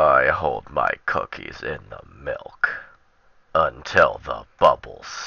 I hold my cookies in the milk until the bubbles.